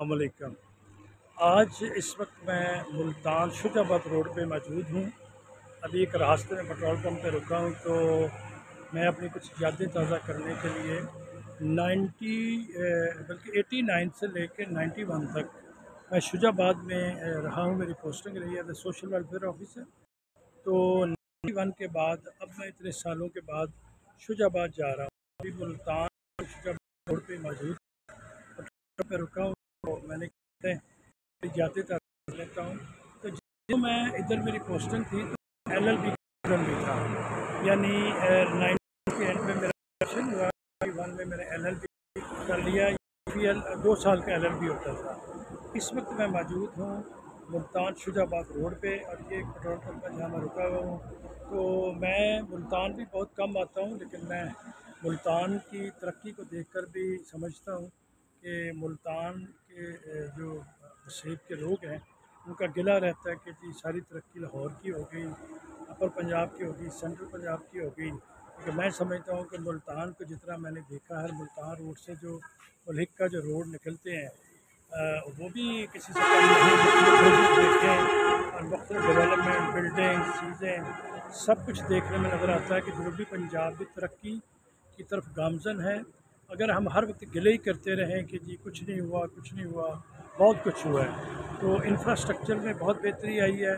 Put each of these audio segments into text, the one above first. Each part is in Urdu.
السلام علیکم۔ آج اس وقت میں ملتان شجاباد روڈ پہ موجود ہوں۔ ابھی ایک راستے میں پٹرول پمپ پہ رکا ہوں تو میں اپنی کچھ یادیں تازہ کرنے کے لیے نائنٹی بلکہ ایٹی نائن سے لے کے نائنٹی ون تک میں شجاباد میں رہا ہوں۔ میری پوسٹنگ رہی ہے سوشل ویلفیئر آفیسر۔ تو نائنٹی ون کے بعد، اب میں اتنے سالوں کے بعد شجاباد جا رہا ہوں۔ ابھی ملتان شجاباد روڈ پہ موجود پہ رکا ہوں۔ جاتے تھا لیتا ہوں۔ تو جو میں ادھر میری پوسٹنگ تھی، تو ایل ایل بی بھی تھا۔ یعنی نائنٹی کے اینڈ میں میرا سلیکشن ہوا۔ ون میں میں نے ایل ایل بی کر لیا۔ پی ایل دو سال کا ایل ایل بی ہوتا تھا۔ اس وقت میں موجود ہوں ملتان شجاباد روڈ پہ، اور یہ پٹرول پمپ ہے جہاں میں رکا ہوا ہوں۔ تو میں ملتان بھی بہت کم آتا ہوں، لیکن میں ملتان کی ترقی کو دیکھ کر بھی سمجھتا ہوں کہ ملتان کے جو شہید کے لوگ ہیں، ان کا گلہ رہتا ہے کہ جی ساری ترقی لاہور کی ہو گئی، اپر پنجاب کی ہوگی سینٹرل پنجاب کی ہو گئی۔ کیونکہ میں سمجھتا ہوں کہ ملتان کو جتنا میں نے دیکھا ہے، ملتان روڈ سے جو ملک کا جو روڈ نکلتے ہیں وہ بھی کسی سے اور مختلف ڈیولپمنٹ بلڈنگ چیزیں، سب کچھ دیکھنے میں نظر آتا ہے کہ جنوبی پنجاب بھی ترقی کی طرف گامزن ہے۔ اگر ہم ہر وقت گلے ہی کرتے رہیں کہ جی کچھ نہیں ہوا، کچھ نہیں ہوا بہت کچھ ہوا ہے۔ تو انفراسٹرکچر میں بہت بہتری آئی ہے۔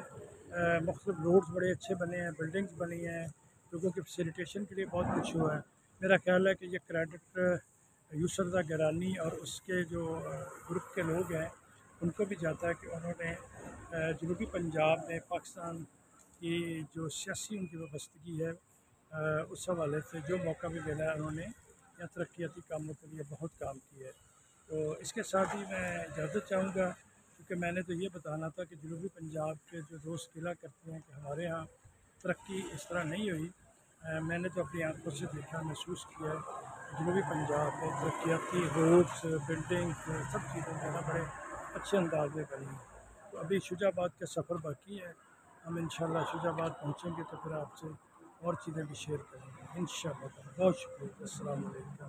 مختلف روڈز بڑے اچھے بنے ہیں بلڈنگز بنی ہیں۔ لوگوں کی فیسیلیٹیشن کے لیے بہت کچھ ہوا ہے۔ میرا خیال ہے کہ یہ کریڈٹ یوسرزا گرانی اور اس کے جو گروپ کے لوگ ہیں، ان کو بھی جاتا ہے کہ انہوں نے جنوبی پنجاب میں پاکستان کی جو سیاسی ان کی وابستگی ہے اس حوالے سے جو موقع بھی ملا ہے، انہوں نے یا ترقیاتی کاموں کے لیے بہت کام کیا ہے تو اس کے ساتھ ہی میں اجازت چاہوں گا، کیونکہ میں نے تو یہ بتانا تھا کہ جنوبی پنجاب کے جو دوست قلعہ کرتے ہیں کہ ہمارے ہاں ترقی اس طرح نہیں ہوئی۔ میں نے تو اپنی آنکھوں سے دیکھا، محسوس کیا جنوبی پنجاب میں ترقیاتی روڈس بلڈنگ سب چیزیں جو ہے بڑے اچھے انداز میں بنی ہیں۔ تو ابھی شجا آباد کا سفر باقی ہے۔ ہم انشاءاللہ شاء اللہ آباد پہنچیں گے تو پھر آپ سے اور چیزیں بھی شیئر کریں گے۔ ان شاء اللہ بہت شکریہ۔ السلام علیکم۔